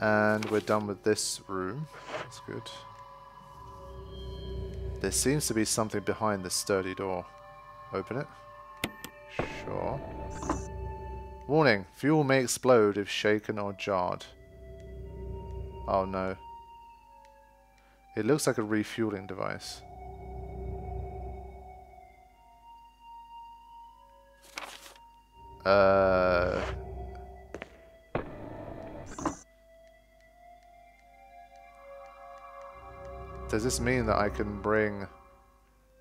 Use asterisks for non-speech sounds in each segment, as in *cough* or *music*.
And we're done with this room. That's good. There seems to be something behind this sturdy door. Open it. Sure. Warning, fuel may explode if shaken or jarred. Oh no. It looks like a refueling device. Uh... Does this mean that I can bring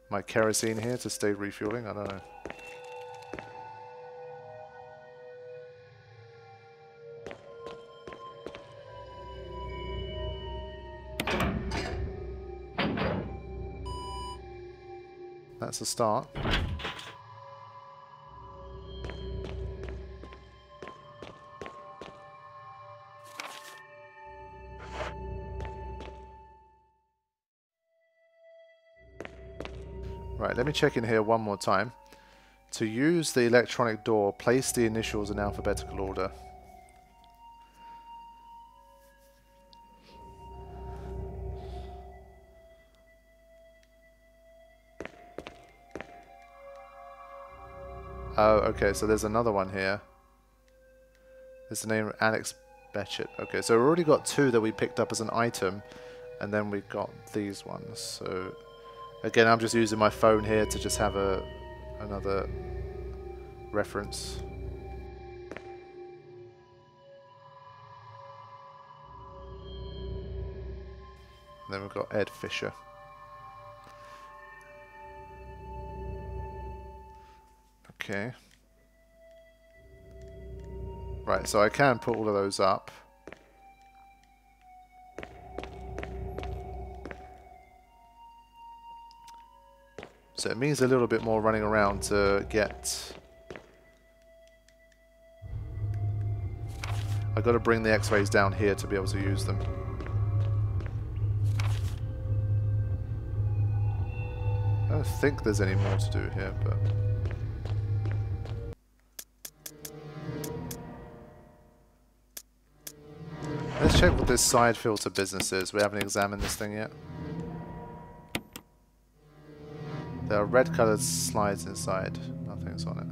my kerosene here to stay refueling? I don't know. That's a start. Right, let me check in here one more time. To use the electronic door, place the initials in alphabetical order. Oh, okay, so there's another one here. There's the name Alex Betchett. Okay, so we've already got two that we picked up as an item, and then we got these ones. So, again, I'm just using my phone here to just have a another reference. And then we've got Ed Fisher. Okay. Right, so I can put all of those up. So it means a little bit more running around to get... I've got to bring the x-rays down here to be able to use them. I don't think there's any more to do here, but... Let's check what this side filter business is. We haven't examined this thing yet. There are red colored slides inside. Nothing's on it.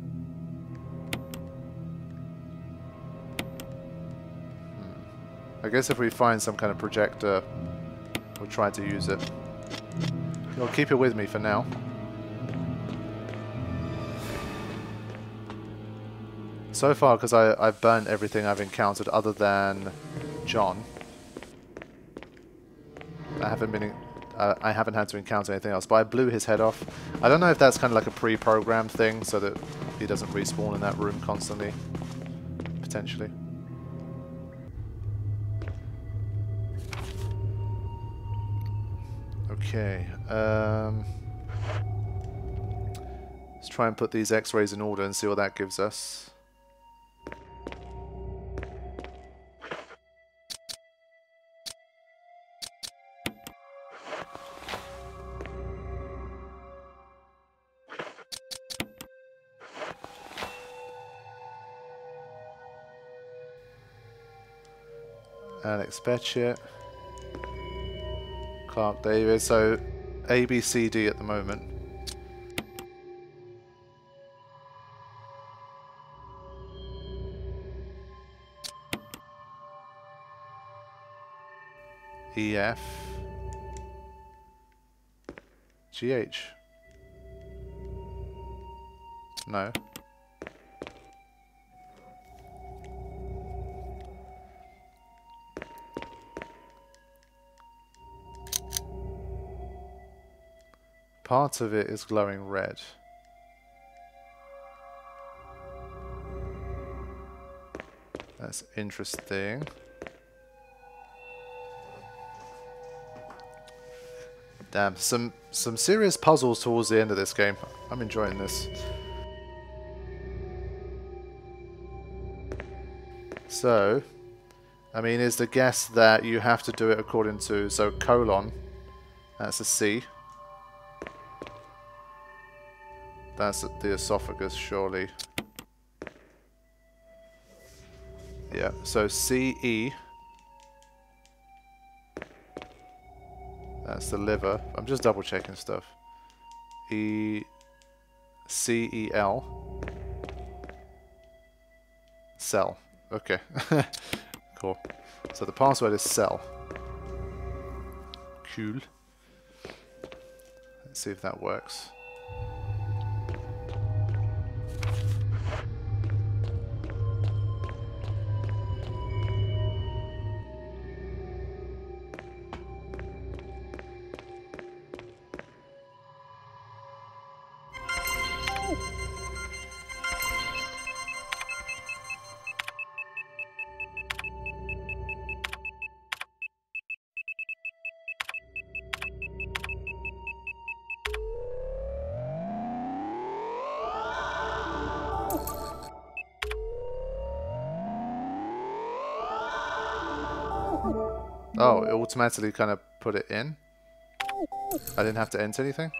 Hmm. I guess if we find some kind of projector, we'll try to use it. You'll keep it with me for now. So far, because I've burnt everything I've encountered other than John. I haven't been, uh, I haven't had to encounter anything else, but I blew his head off. I don't know if that's kind of like a pre-programmed thing, so that he doesn't respawn in that room constantly, potentially. Okay, um, let's try and put these x-rays in order and see what that gives us. Alex Betchett. Clark Davis. So A, B, C, D at the moment. E, F. G, H. No. Part of it is glowing red. That's interesting. Damn, some some serious puzzles towards the end of this game. I'm enjoying this. So, I mean, is the guess that you have to do it according to, so colon, that's a C. That's the esophagus, surely. Yeah, so CE. That's the liver. I'm just double checking stuff. E C E L. Cell. Okay. *laughs* cool. So the password is cell. Cool. Let's see if that works. Oh, it automatically kind of put it in. I didn't have to enter anything.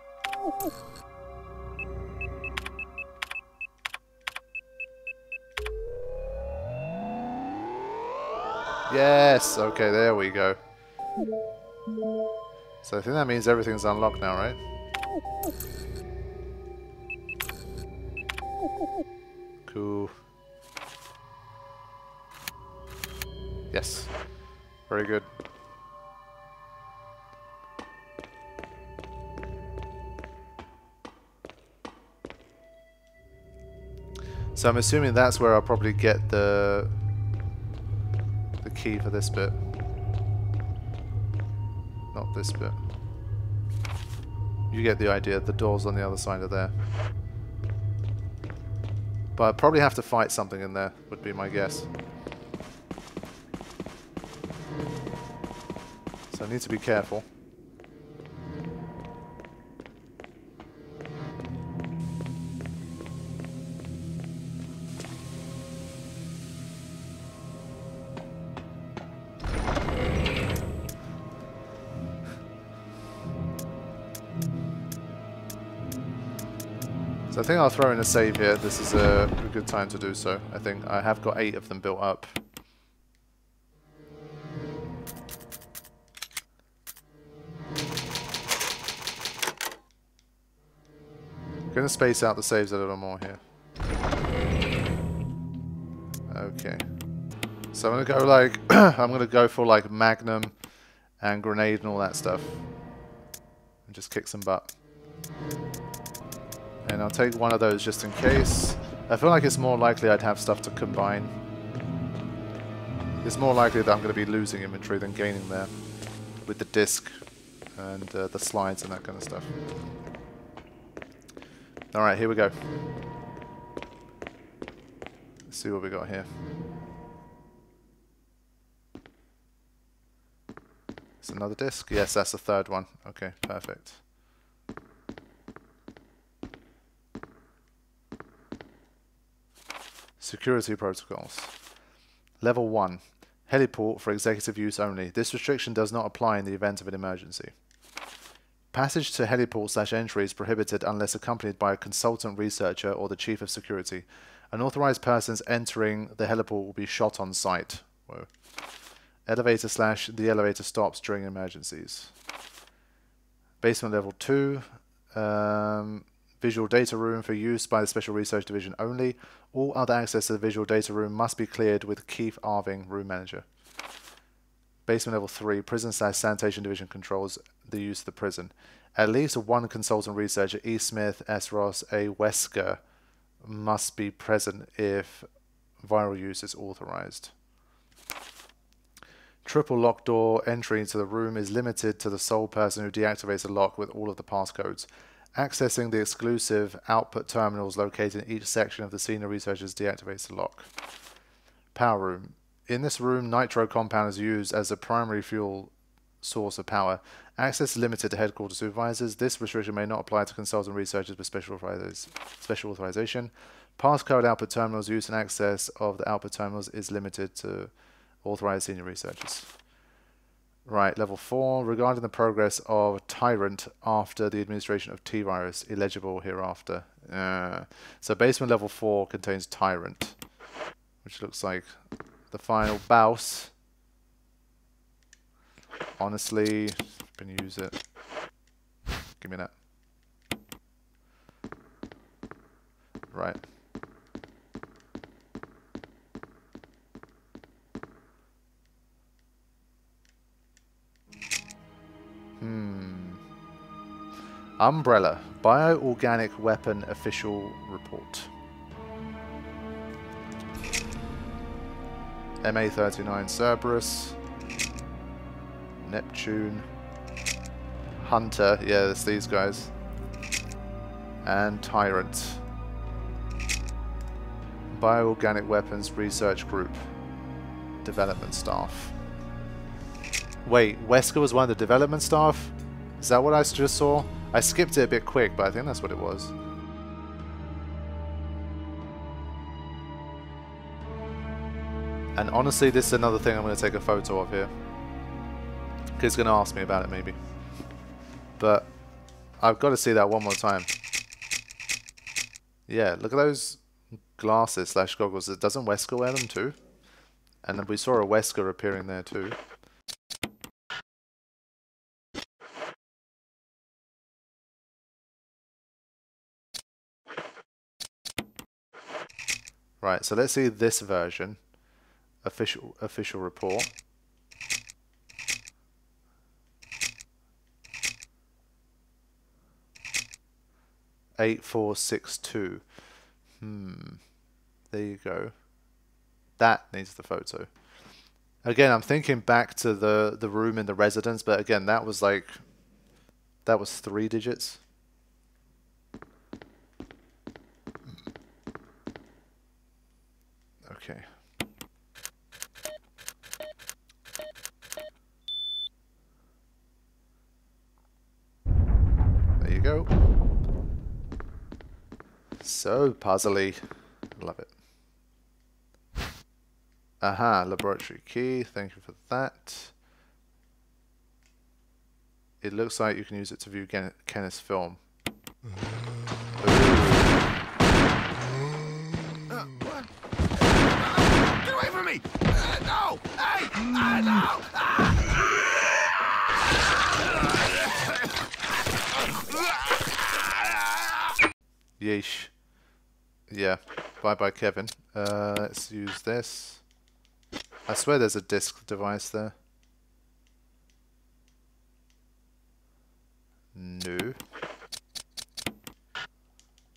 Yes! Okay, there we go. So I think that means everything's unlocked now, right? Cool. Yes. Very good. So I'm assuming that's where I'll probably get the the key for this bit. Not this bit. You get the idea, the door's on the other side of there. But I'd probably have to fight something in there, would be my guess. So I need to be careful. Think I'll throw in a save here. This is a, good time to do so. I think I have got eight of them built up. Gonna space out the saves a little more here. Okay. So I'm gonna go like *clears throat* I'm gonna go for like Magnum and grenade and all that stuff. And just kick some butt. And I'll take one of those just in case. I feel like it's more likely I'd have stuff to combine. It's more likely that I'm going to be losing inventory than gaining there. With the disc and uh, the slides and that kind of stuff. Alright, here we go. Let's see what we got here. It's another disc? Yes, that's the third one. Okay, perfect. Security protocols. Level 1. Heliport for executive use only. This restriction does not apply in the event of an emergency. Passage to heliport slash entry is prohibited unless accompanied by a consultant researcher or the chief of security. Unauthorized persons entering the heliport will be shot on sight. Whoa. Elevator slash the elevator stops during emergencies. Basement level 2. Um, visual data room for use by the Special Research Division only. All other access to the visual data room must be cleared with Keith Arving, room manager. Basement level 3, prison slash sanitation division controls the use of the prison. At least one consultant researcher, E. Smith, S. Ross, A. Wesker, must be present if viral use is authorized. Triple lock door entry into the room is limited to the sole person who deactivates the lock with all of the passcodes. Accessing the exclusive output terminals located in each section of the senior researchers deactivates the lock. Power room. In this room, nitro compound is used as the primary fuel source of power. Access is limited to headquarters supervisors. This restriction may not apply to consultant researchers with special, special authorization. Passcode output terminals use and access of the output terminals is limited to authorized senior researchers. Right, level 4. Regarding the progress of Tyrant after the administration of T-Virus, illegible hereafter. Uh, so basement level 4 contains Tyrant, which looks like the final boss. Honestly, can use it. Give me that. Right. Hmm. Umbrella. Bioorganic Weapon Official Report. MA-39 Cerberus. Neptune. Hunter. Yeah, it's these guys. And Tyrant. Bioorganic Weapons Research Group. Development Staff. Wait, Wesker was one of the development staff? Is that what I just saw? I skipped it a bit quick, but I think that's what it was. And honestly, this is another thing I'm going to take a photo of here. He's going to ask me about it, maybe. But I've got to see that one more time. Yeah, look at those glasses slash goggles. Doesn't Wesker wear them too? And then we saw a Wesker appearing there too. Right, so let's see this version. Official official report. Eight four six two. Hmm. There you go. That needs the photo. Again, I'm thinking back to the the room in the residence, but again, that was like that was three digits. Okay. There you go. So puzzly. Love it. Aha, laboratory key. Thank you for that. It looks like you can use it to view Kenneth's film. Mm-hmm. Yeesh. Yeah. Bye bye, Kevin. Uh, let's use this. I swear there's a disk device there. No.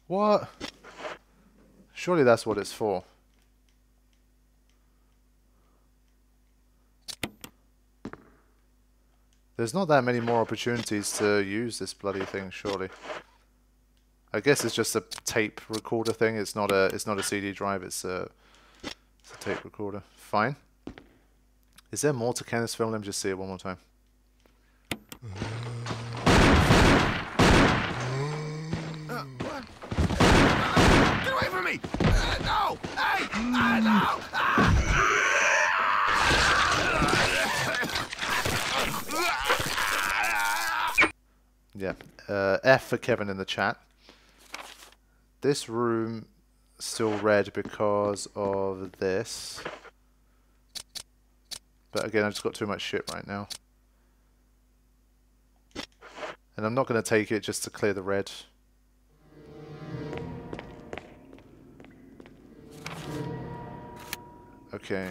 What? Surely that's what it's for. There's not that many more opportunities to use this bloody thing, surely. I guess it's just a tape recorder thing. It's not a it's not a CD drive. It's a, it's a tape recorder. Fine. Is there more to Kenneth's film? Let me just see it one more time. Uh, Get away from me! Uh, no! Hey! Uh, no! Ah! Yeah. Uh, F for Kevin in the chat. This room still red because of this. But again, I've just got too much shit right now. And I'm not going to take it just to clear the red. Okay.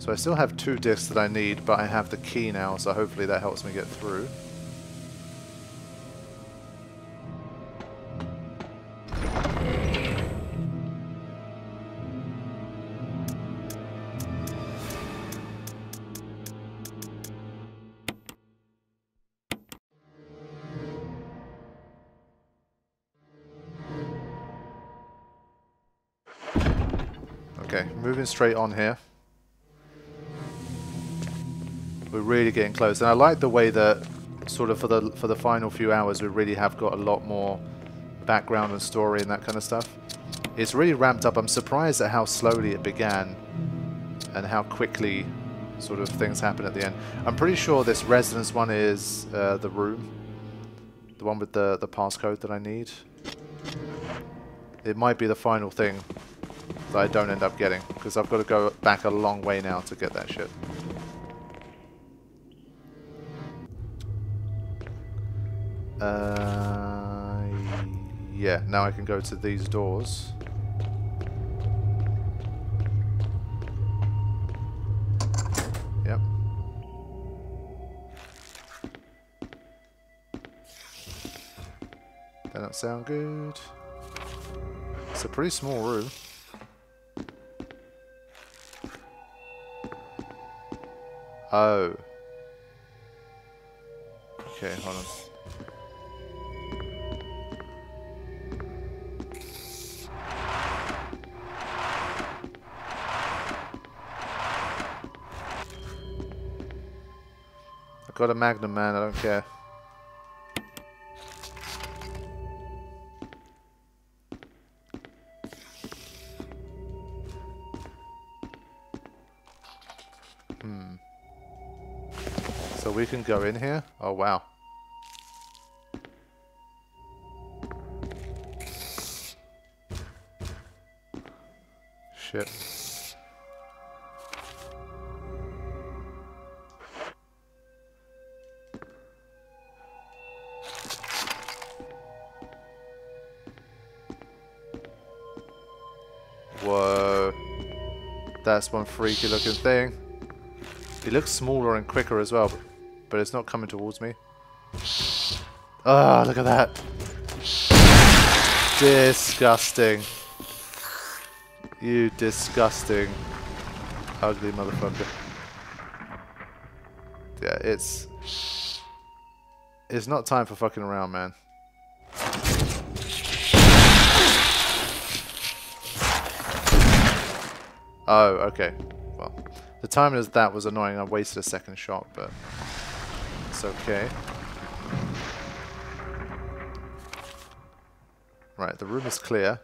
So I still have two discs that I need, but I have the key now, so hopefully that helps me get through. Okay, moving straight on here. We're really getting close. And I like the way that sort of for the for the final few hours we really have got a lot more background and story and that kind of stuff. It's really ramped up. I'm surprised at how slowly it began and how quickly sort of things happen at the end. I'm pretty sure this residence one is uh, the room. The one with the, the passcode that I need. It might be the final thing. that I don't end up getting. Because I've got to go back a long way now to get that shit. Uh, yeah, now I can go to these doors. Yep. That don't sound good. It's a pretty small room. Oh. Okay, hold on. Got a Magnum, man. I don't care. Hmm. So we can go in here? Oh, wow. Shit. That's one freaky looking thing. It looks smaller and quicker as well, but it's not coming towards me. Ah, oh, look at that. Disgusting. You disgusting, ugly motherfucker. Yeah, it's... It's not time for fucking around, man. Oh, okay. Well, the timing of that was annoying. I wasted a second shot, but it's okay. Right, the room is clear.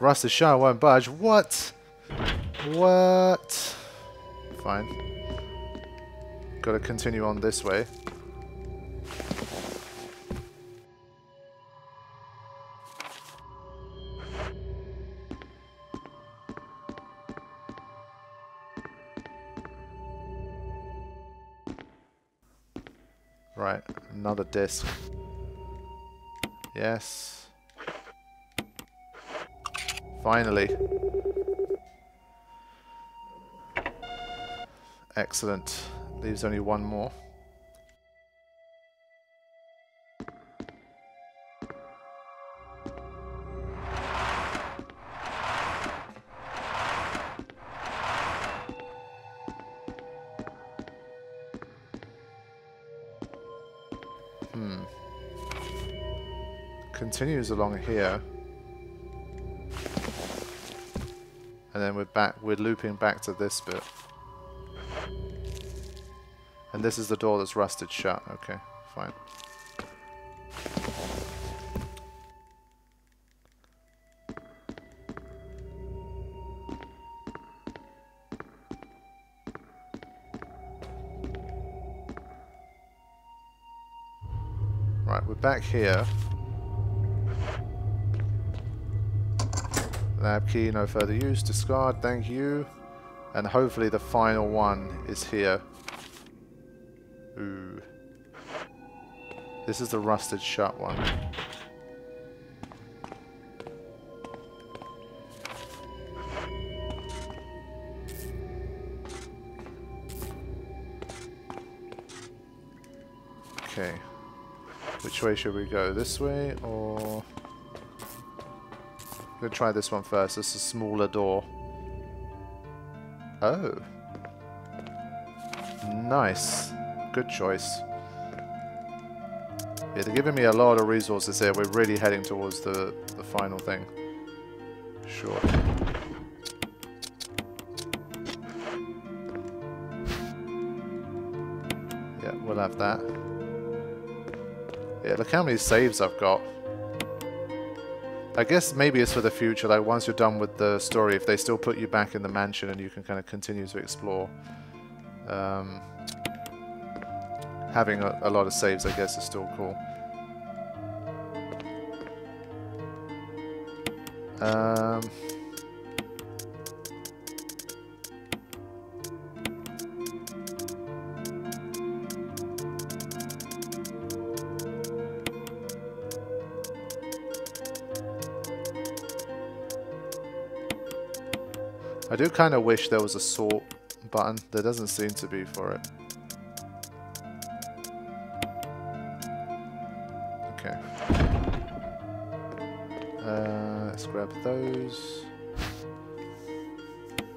Rusted shot won't budge. What? What? Fine. Gotta continue on this way. Another disc. Yes. Finally. Excellent. Leaves only one more. Along here. And then we're back, we're looping back to this bit. And this is the door that's rusted shut. Okay, fine. Right, we're back here. Lab key, no further use. Discard, thank you. And hopefully the final one is here. Ooh. This is the rusted shut one. Okay. Which way should we go? This way or... I'm going to try this one first. This is a smaller door. Oh. Nice. Good choice. Yeah, they're giving me a lot of resources here. We're really heading towards the, the final thing. Sure. Yeah, we'll have that. Yeah, look how many saves I've got. I guess maybe it's for the future, like once you're done with the story, if they still put you back in the mansion and you can kind of continue to explore. Um, having a, a lot of saves, I guess, is still cool. Um, I do kind of wish there was a sort button. There doesn't seem to be for it. Okay. Uh, let's grab those.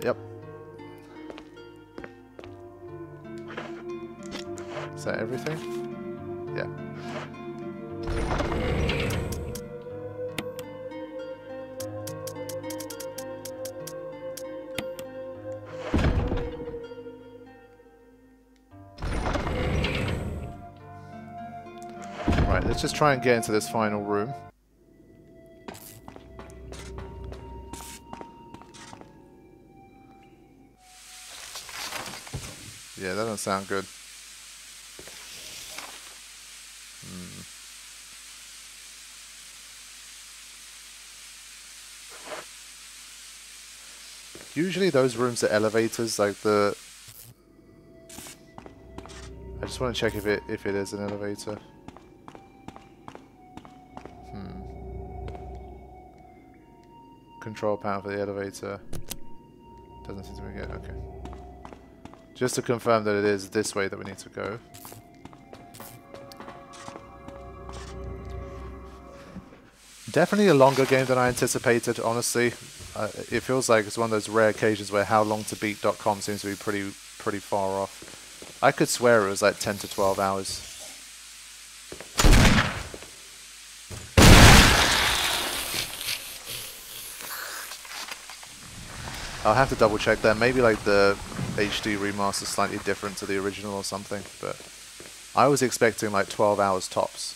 Yep. Is that everything? Try and get into this final room. Yeah, that doesn't sound good. Hmm. Usually those rooms are elevators, like the... I just want to check if it if it is an elevator. Control panel for the elevator. Doesn't seem to be good. Okay. Just to confirm that it is this way that we need to go. Definitely a longer game than I anticipated, honestly. Uh, it feels like it's one of those rare occasions where how long to beat.com seems to be pretty pretty far off. I could swear it was like 10 to 12 hours. I'll have to double check that. Maybe like the HD remaster is slightly different to the original or something, but I was expecting like 12 hours tops.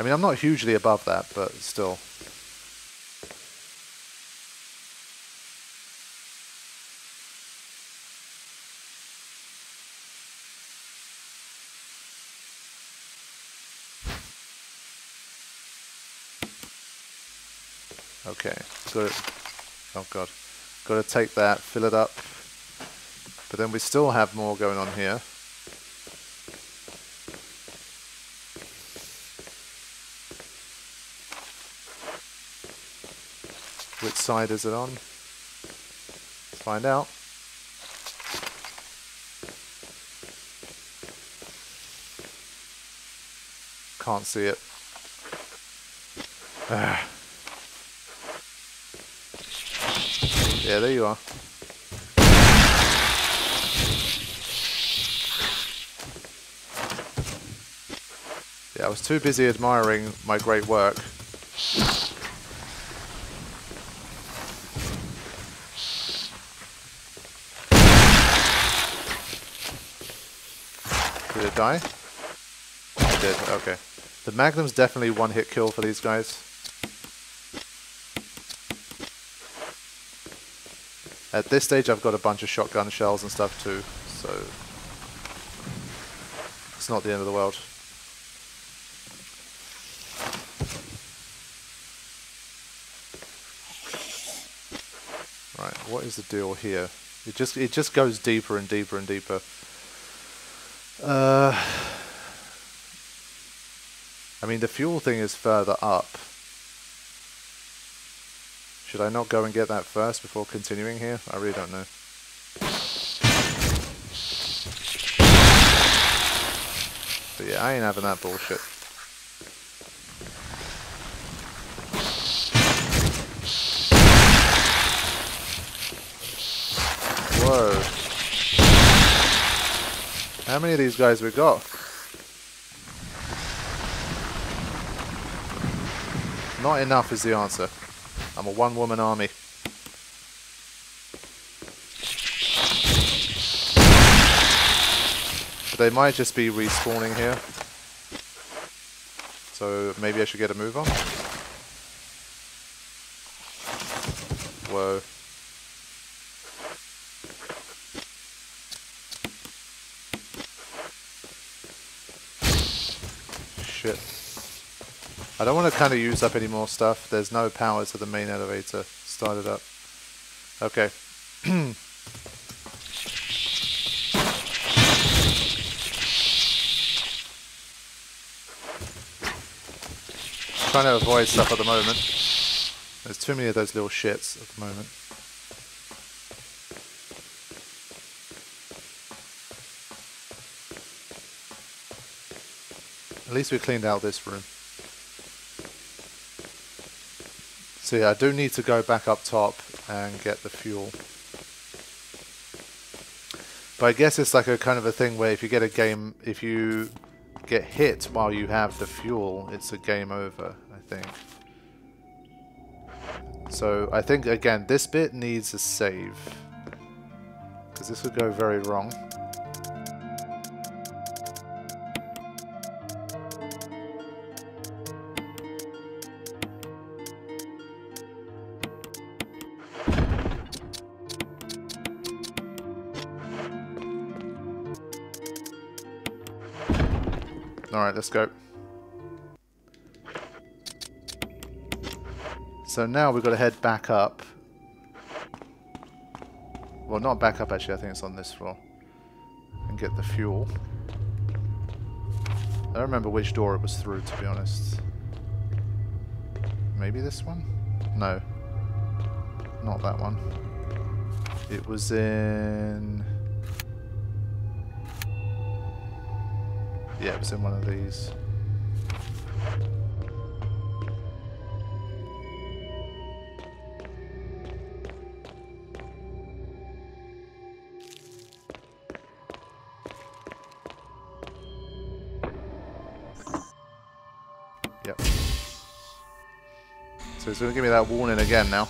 I mean, I'm not hugely above that, but still. Okay, good. Oh god. Got to take that, fill it up. But then we still have more going on here. Which side is it on? Let's find out. Can't see it. Ah. Yeah, there you are. Yeah, I was too busy admiring my great work. Did it die? It did, okay. The Magnum's definitely one hit kill for these guys. At this stage I've got a bunch of shotgun shells and stuff too, so it's not the end of the world. Right, what is the deal here? It just it just goes deeper and deeper and deeper. Uh, I mean the fuel thing is further up. Should I not go and get that first before continuing here? I really don't know. But yeah, I ain't having that bullshit. Whoa. How many of these guys we got? Not enough is the answer. I'm a one-woman army. But they might just be respawning here. So maybe I should get a move on. Whoa. Shit. I don't want to kind of use up any more stuff. There's no power to the main elevator. Start it up. Okay. *clears throat* Trying to avoid stuff at the moment. There's too many of those little shits at the moment. At least we cleaned out this room. So yeah, I do need to go back up top and get the fuel. But I guess it's like a kind of a thing where if you get a game, if you get hit while you have the fuel, it's a game over, I think. So I think, again, this bit needs a save. Because this would go very wrong. Alright, let's go. So now we've got to head back up. Well, not back up actually, I think it's on this floor. And get the fuel. I don't remember which door it was through, to be honest. Maybe this one? No. Not that one. It was in... Yeah, it was in one of these. Yep. So it's going to give me that warning again now.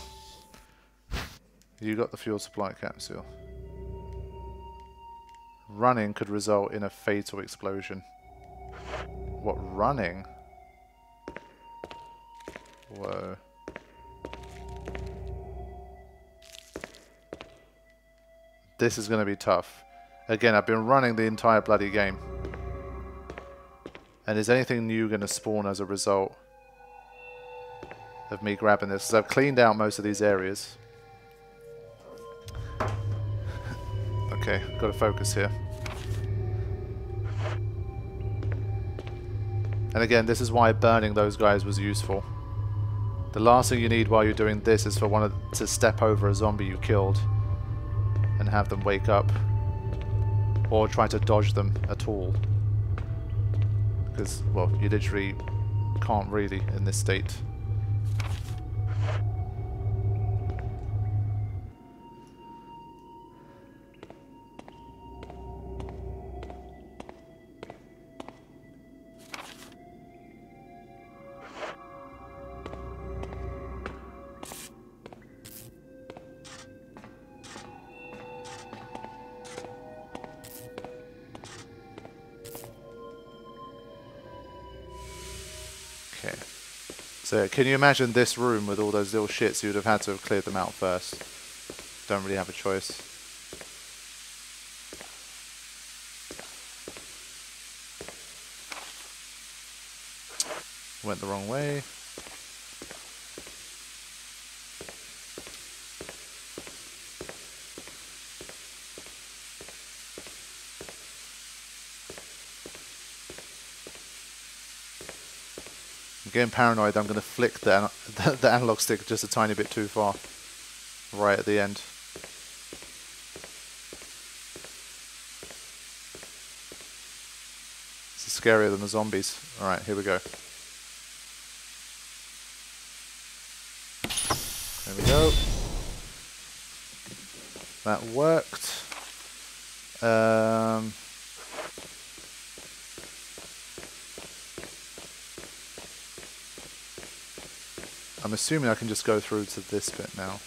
You got the fuel supply capsule. Running could result in a fatal explosion. What, running? Whoa. This is going to be tough. Again, I've been running the entire bloody game. And is anything new going to spawn as a result of me grabbing this? Because I've cleaned out most of these areas. *laughs* okay, got to focus here. And again, this is why burning those guys was useful. The last thing you need while you're doing this is for one of, to step over a zombie you killed and have them wake up. Or try to dodge them at all. Because, well, you literally can't really in this state. So can you imagine this room with all those little shits? You'd have had to have cleared them out first. Don't really have a choice. Went the wrong way. Getting paranoid I'm going to flick the, *laughs* the, the analog stick just a tiny bit too far. Right at the end. This is scarier than the zombies. Alright, here we go. There we go. That worked. Um, I'm assuming I can just go through to this bit now.